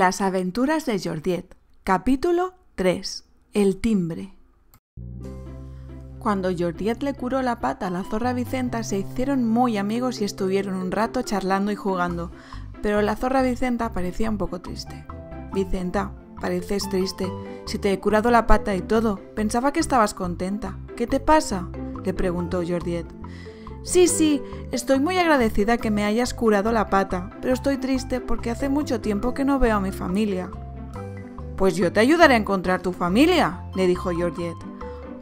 Las aventuras de Jordiet, capítulo 3. El timbre. Cuando Jordiet le curó la pata a la zorra Vicenta, se hicieron muy amigos y estuvieron un rato charlando y jugando, pero la zorra Vicenta parecía un poco triste. Vicenta, pareces triste. Si te he curado la pata y todo, pensaba que estabas contenta. ¿Qué te pasa? le preguntó Jordiet. Sí, sí, estoy muy agradecida que me hayas curado la pata, pero estoy triste porque hace mucho tiempo que no veo a mi familia. Pues yo te ayudaré a encontrar tu familia, le dijo Georgette.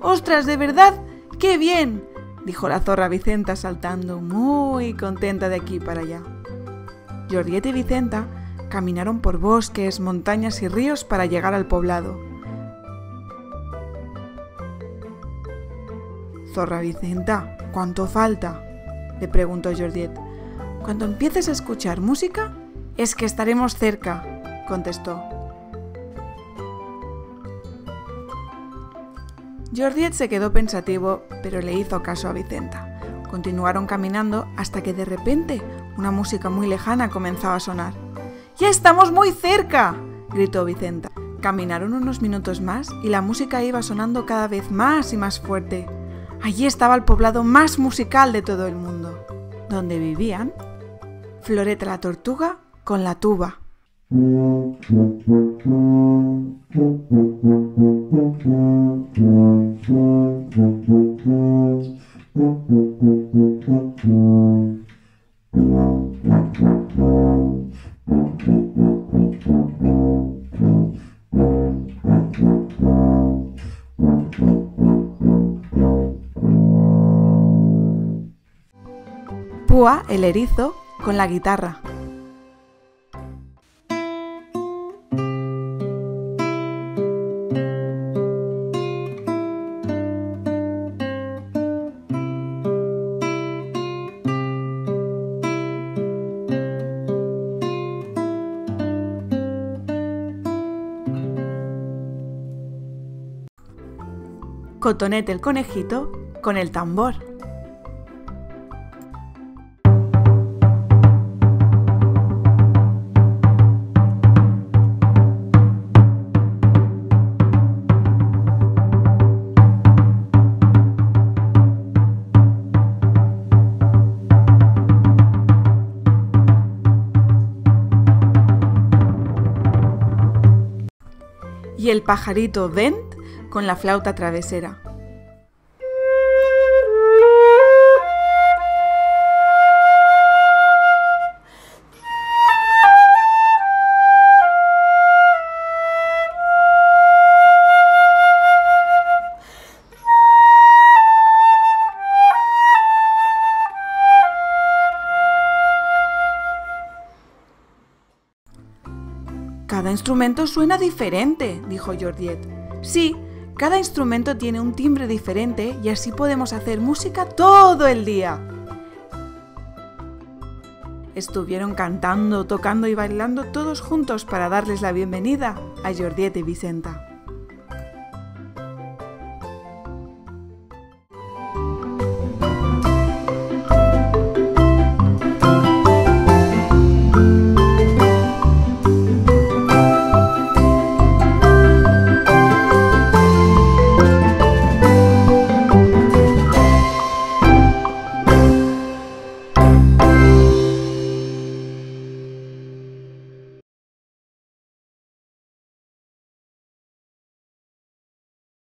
¡Ostras, de verdad! ¡Qué bien! dijo la zorra Vicenta saltando muy contenta de aquí para allá. Georgette y Vicenta caminaron por bosques, montañas y ríos para llegar al poblado. Zorra Vicenta, ¿Cuánto falta? le preguntó Jordiet. Cuando empieces a escuchar música, es que estaremos cerca, contestó. Jordiet se quedó pensativo, pero le hizo caso a Vicenta. Continuaron caminando hasta que de repente una música muy lejana comenzaba a sonar. ¡Ya estamos muy cerca! gritó Vicenta. Caminaron unos minutos más y la música iba sonando cada vez más y más fuerte. Allí estaba el poblado más musical de todo el mundo, donde vivían Floreta la tortuga con la tuba. Púa, el erizo, con la guitarra. Cotonete el conejito con el tambor. Y el pajarito Dent con la flauta travesera. Cada instrumento suena diferente, dijo Jordiet. Sí, cada instrumento tiene un timbre diferente y así podemos hacer música todo el día. Estuvieron cantando, tocando y bailando todos juntos para darles la bienvenida a Jordiet y Vicenta.